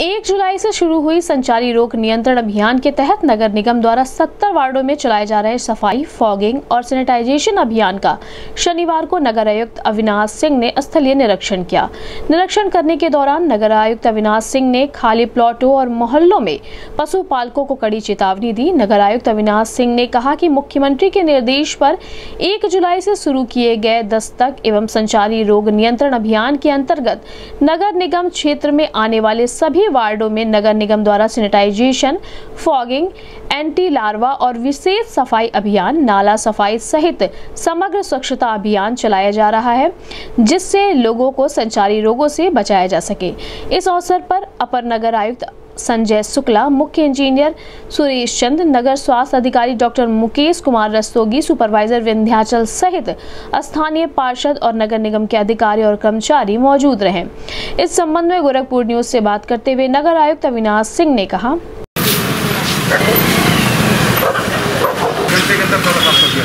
एक जुलाई से शुरू हुई संचारी रोग नियंत्रण अभियान के तहत नगर निगम द्वारा 70 वार्डों में चलाए जा रहे सफ़ाई, फॉगिंग और सैनिटाइजेशन अभियान का शनिवार को नगर आयुक्त अविनाश सिंह ने स्थलीय निरीक्षण किया। निरीक्षण करने के दौरान नगर आयुक्त अविनाश सिंह ने खाली प्लॉटों और मोहल्लों में पशुपालकों को कड़ी चेतावनी दी। नगर आयुक्त अविनाश सिंह ने कहा कि मुख्यमंत्री के निर्देश पर एक जुलाई से शुरू किए गए दस्तक एवं संचारी रोग नियंत्रण अभियान के अंतर्गत नगर निगम क्षेत्र में आने वाले सभी वार्डों में नगर निगम द्वारा सैनिटाइजेशन, फॉगिंग एंटी लार्वा और विशेष सफ़ाई अभियान, नाला सफ़ाई सहित समग्र स्वच्छता अभियान चलाया जा रहा है, जिससे लोगों को संचारी रोगों से बचाया जा सके। इस अवसर पर अपर नगर आयुक्त संजय शुक्ला, मुख्य इंजीनियर सुरेश चंद, नगर स्वास्थ्य अधिकारी डॉक्टर मुकेश कुमार रस्तोगी, सुपरवाइजर विंध्याचल सहित स्थानीय पार्षद और नगर निगम के अधिकारी और कर्मचारी मौजूद रहे। इस संबंध में गोरखपुर न्यूज़ से बात करते हुए नगर आयुक्त अविनाश सिंह ने कहा घंटे के अंदर थोड़ा साफ़ कर दिया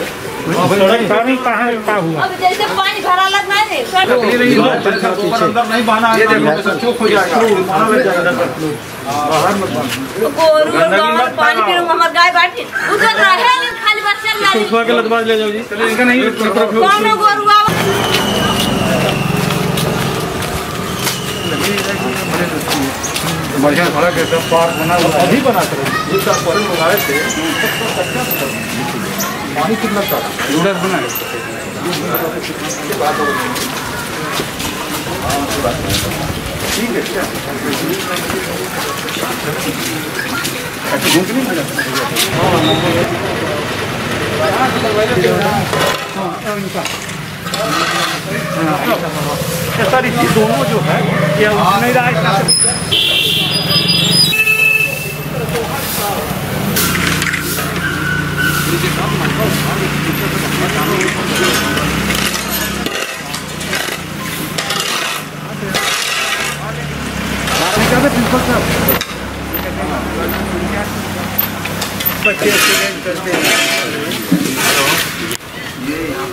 पानी कहाँ का हुआ? अब जैसे पानी भरा लगना है नहीं ऊपर अंदर नहीं बहाना ये देखो चौक हो जाएगा। और पानी पी हमार गाय बाटी उधर रहे खाली सुखवा के लदबाज ले जाओ जी। इनका नहीं कौनो बढ़िया सड़क है पार्क बना हुआ अभी बना कर। ये सब पहले मंगाए थे पानी कितना था? बना है। ठीक है सर ये दोनों जो है ये उस नहीं रहा है करते हैं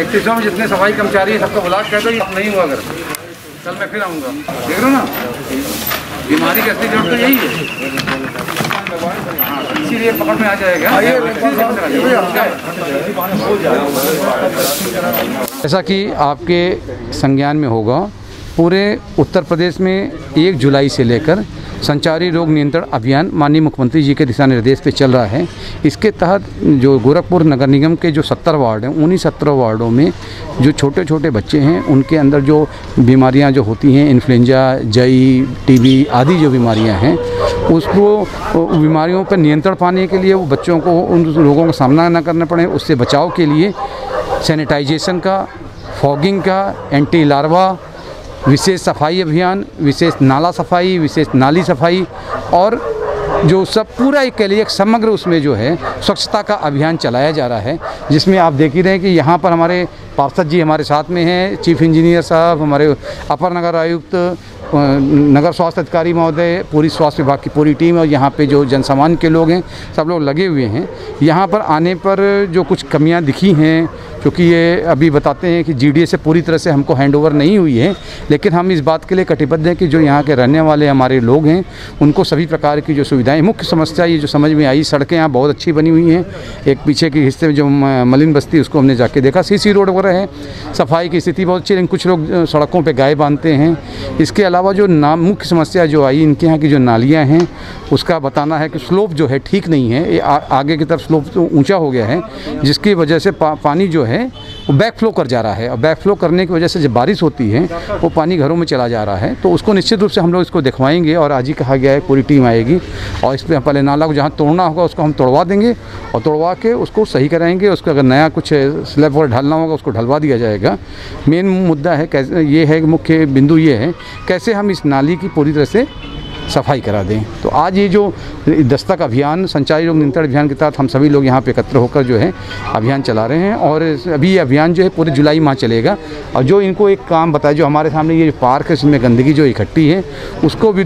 इकतीस में जितने सफ़ाई कर्मचारी हैं, सबको बुला कह दो अब नहीं हुआ अगर कल मैं फिर आऊँगा। देख रहे ना? बीमारी की ज़रूरत तो यही है। इसीलिए पकड़ में आ जाएगा। जैसा कि आपके संज्ञान में होगा पूरे उत्तर प्रदेश में एक जुलाई से लेकर संचारी रोग नियंत्रण अभियान माननीय मुख्यमंत्री जी के दिशा निर्देश पे चल रहा है। इसके तहत जो गोरखपुर नगर निगम के जो सत्तर वार्ड हैं, उन्हीं सत्तर वार्डों में जो छोटे छोटे बच्चे हैं, उनके अंदर जो बीमारियाँ जो होती हैं, इन्फ्लुएंजा, जई, टीबी आदि जो बीमारियाँ हैं, उसको, बीमारियों पर नियंत्रण पाने के लिए वो बच्चों को, उन रोगों का सामना न करना पड़े। उससे बचाव के लिए सैनिटाइजेशन का, फॉगिंग का, एंटी लार्वा विशेष सफ़ाई अभियान, विशेष नाला सफ़ाई, विशेष नाली सफ़ाई और जो सब पूरा एक कह लिए समग्र उसमें जो है स्वच्छता का अभियान चलाया जा रहा है, जिसमें आप देख ही रहे हैं कि यहाँ पर हमारे पार्षद जी हमारे साथ में हैं, चीफ इंजीनियर साहब, हमारे अपर नगर आयुक्त नगर स्वास्थ्य अधिकारी महोदय, पूरी स्वास्थ्य विभाग की पूरी टीम और यहाँ पे जो जनसामान्य के लोग हैं, सब लोग लगे हुए हैं। यहाँ पर आने पर जो कुछ कमियाँ दिखी हैं क्योंकि ये अभी बताते हैं कि जीडीए से पूरी तरह से हमको हैंडओवर नहीं हुई है, लेकिन हम इस बात के लिए कटिबद्ध हैं कि जो यहाँ के रहने वाले हमारे लोग हैं, उनको सभी प्रकार की जो सुविधाएँ मुख्य समस्या ये जो समझ में आई, सड़कें यहाँ बहुत अच्छी बनी हुई हैं। एक पीछे के हिस्से में जो मलिन बस्ती, उसको हमने जाके देखा। सी रोड वगैरह है, सफ़ाई की स्थिति बहुत अच्छी लेकिन कुछ लोग सड़कों पर गाय बांधते हैं इसके अलावा जो नाम मुख्य समस्या जो आई इनके यहाँ की जो नालियाँ हैं उसका बताना है कि स्लोप जो है ठीक नहीं है। आ, आगे की तरफ़ स्लोप तो ऊँचा हो गया है जिसकी वजह से पा, पानी जो है वो बैक फ्लो कर जा रहा है। और बैक फ्लो करने की वजह से जब बारिश होती है वो पानी घरों में चला जा रहा है। तो उसको निश्चित रूप से हम लोग इसको दिखवाएँगे और आज ही कहा गया है पूरी टीम आएगी और इस पर पहले नाला को जहाँ तोड़ना होगा उसको हम तोड़वा देंगे और तोड़वा के उसको सही कराएँगे। उसको अगर नया कुछ स्लैब वगैरह ढालना होगा उसको ढलवा दिया जाएगा। मेन मुद्दा है कैसे ये है मुख्य बिंदु ये है कैसे हम इस नाली की पूरी तरह से सफ़ाई करा दें। तो आज ये जो दस्तक अभियान, संचारी रोग नियंत्रण अभियान के तहत हम सभी लोग यहाँ पे एकत्र होकर जो है अभियान चला रहे हैं और अभी ये अभियान जो है पूरे जुलाई माह चलेगा। और जो इनको एक काम बताया जो हमारे सामने ये पार्क है इसमें गंदगी जो इकट्ठी है, उसको भी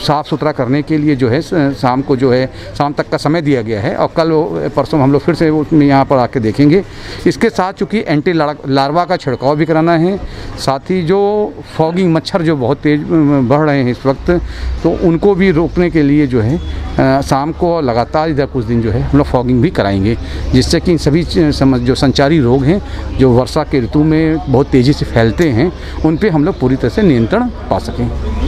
साफ़ सुथरा करने के लिए जो है शाम को जो है, शाम तक का समय दिया गया है और कल परसों हम लोग फिर से यहाँ पर आके देखेंगे। इसके साथ चूँकि एंटी लार्वा का छिड़काव भी कराना है, साथ ही जो फॉगिंग मच्छर जो बहुत तेज, बढ़ रहे हैं इस वक्त तो उनको भी रोकने के लिए जो है शाम को लगातार इधर कुछ दिन जो है हम लोग फॉगिंग भी कराएँगे, जिससे कि सभी समझ, जो संचारी रोग हैं, जो वर्षा के ऋतु में बहुत तेज़ी से फैलते हैं, उन पर हम लोग पूरी तरह से नियंत्रण पा सकें।